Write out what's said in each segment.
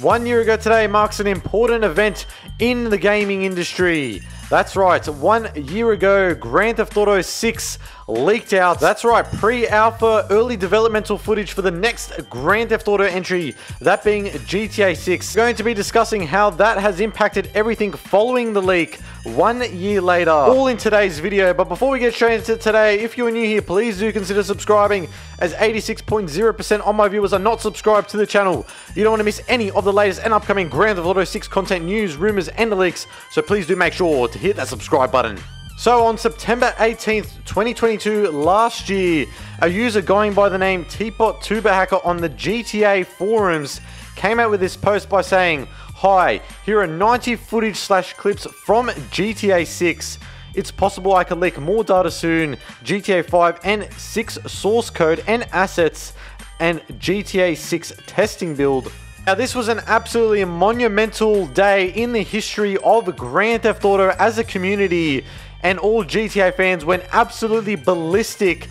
One year ago today marks an important event in the gaming industry. That's right, one year ago, Grand Theft Auto 6 leaked out. That's right, pre-alpha, early developmental footage for the next Grand Theft Auto entry, that being GTA 6. We're going to be discussing how that has impacted everything following the leak one year later. All in today's video, but before we get straight into today, if you're new here, please do consider subscribing as 86.0% of my viewers are not subscribed to the channel. You don't want to miss any of the latest and upcoming Grand Theft Auto 6 content news, rumors, and leaks, so please do make sure to hit that subscribe button. So on September 18th, 2022, last year, a user going by the name Teapot Tuber Hacker on the GTA forums came out with this post by saying, Hi, here are 90 footage slash clips from GTA 6. It's possible I can leak more data soon, GTA 5 and 6 source code and assets, and GTA 6 testing build. Now, this was an absolutely monumental day in the history of Grand Theft Auto as a community, and all GTA fans went absolutely ballistic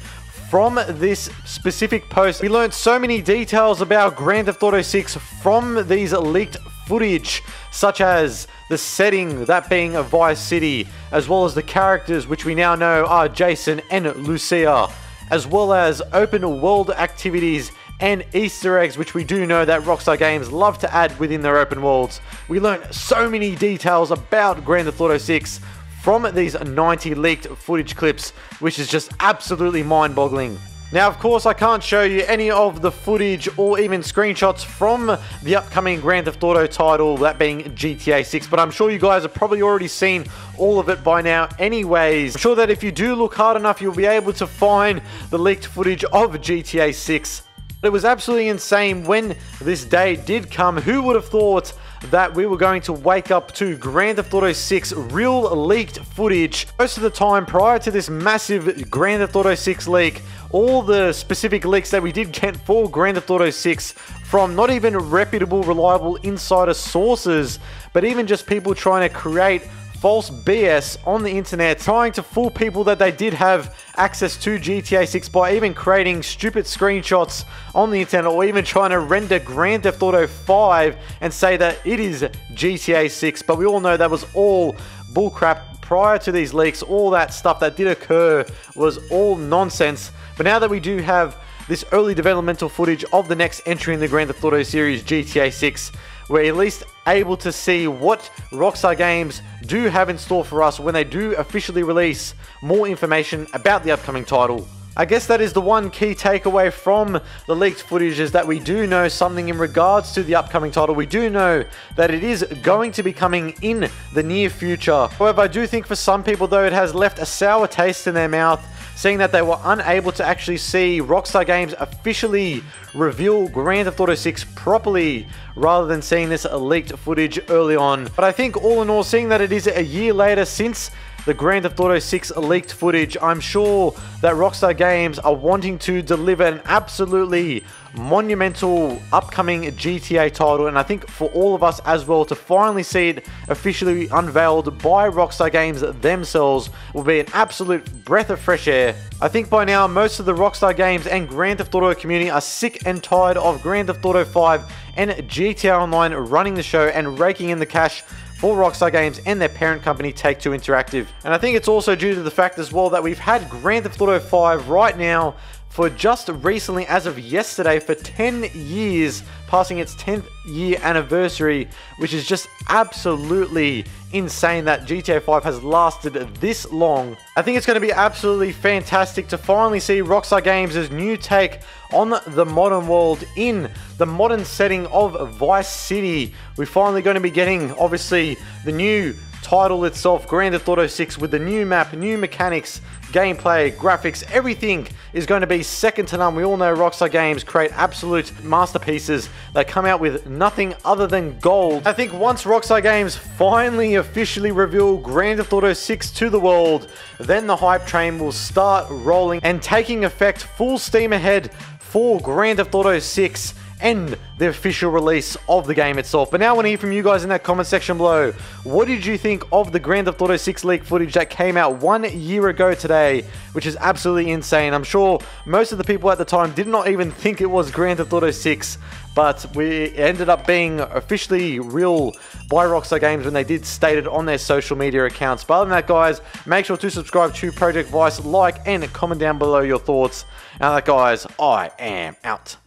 from this specific post. We learned so many details about Grand Theft Auto 6 from these leaked footage, such as the setting, that being a Vice City, as well as the characters, which we now know are Jason and Lucia, as well as open world activities and Easter eggs, which we do know that Rockstar Games love to add within their open worlds. We learned so many details about Grand Theft Auto 6 from these 90 leaked footage clips, which is just absolutely mind boggling. Now, of course, I can't show you any of the footage or even screenshots from the upcoming Grand Theft Auto title, that being GTA 6, but I'm sure you guys have probably already seen all of it by now anyways. I'm sure that if you do look hard enough, you'll be able to find the leaked footage of GTA 6. It was absolutely insane when this day did come. Who would have thought that we were going to wake up to Grand Theft Auto 6 real leaked footage. Most of the time prior to this massive Grand Theft Auto 6 leak, all the specific leaks that we did get for Grand Theft Auto 6 from not even reputable, reliable insider sources, but even just people trying to create false BS on the internet, trying to fool people that they did have access to GTA 6 by even creating stupid screenshots on the internet or even trying to render Grand Theft Auto 5 and say that it is GTA 6. But we all know that was all bullcrap prior to these leaks. All that stuff that did occur was all nonsense. But now that we do have this early developmental footage of the next entry in the Grand Theft Auto series, GTA 6, we're at least able to see what Rockstar Games do have in store for us when they do officially release more information about the upcoming title. I guess that is the one key takeaway from the leaked footage is that we do know something in regards to the upcoming title. We do know that it is going to be coming in the near future. However, I do think for some people though it has left a sour taste in their mouth seeing that they were unable to actually see Rockstar Games officially reveal Grand Theft Auto 6 properly rather than seeing this leaked footage early on. But I think all in all, seeing that it is a year later since the Grand Theft Auto 6 leaked footage, I'm sure that Rockstar Games are wanting to deliver an absolutely monumental upcoming GTA title, and I think for all of us as well to finally see it officially unveiled by Rockstar Games themselves will be an absolute breath of fresh air. I think by now most of the Rockstar Games and Grand Theft Auto community are sick and tired of Grand Theft Auto 5 and GTA Online running the show and raking in the cash for Rockstar Games and their parent company Take-Two Interactive. And I think it's also due to the fact as well that we've had Grand Theft Auto 5 right now for just recently, as of yesterday, for 10 years, passing its 10th year anniversary, which is just absolutely insane that GTA 5 has lasted this long. I think it's going to be absolutely fantastic to finally see Rockstar Games' new take on the modern world in the modern setting of Vice City. We're finally going to be getting, obviously, the new title itself, Grand Theft Auto 6, with the new map, new mechanics, gameplay, graphics, everything is going to be second to none. We all know Rockstar Games create absolute masterpieces. They come out with nothing other than gold. I think once Rockstar Games finally officially reveal Grand Theft Auto 6 to the world, then the hype train will start rolling and taking effect full steam ahead for Grand Theft Auto 6 and the official release of the game itself. But now I want to hear from you guys in that comment section below. What did you think of the Grand Theft Auto 6 leak footage that came out one year ago today, which is absolutely insane. I'm sure most of the people at the time did not even think it was Grand Theft Auto 6, but we ended up being officially real by Rockstar Games when they did state it on their social media accounts. But other than that, guys, make sure to subscribe to Project Vice, like and comment down below your thoughts. And that, guys, I am out.